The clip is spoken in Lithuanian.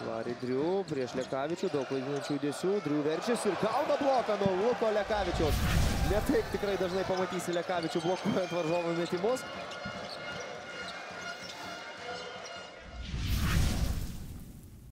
Varį Driu prieš Lekavičių, daug klaidinančių judesių. Driu verčiasi ir gauna bloką nuo Luko Lekavičiaus. Ne taip tikrai dažnai pamatysi Lekavičių blokuojant varžovų metimus.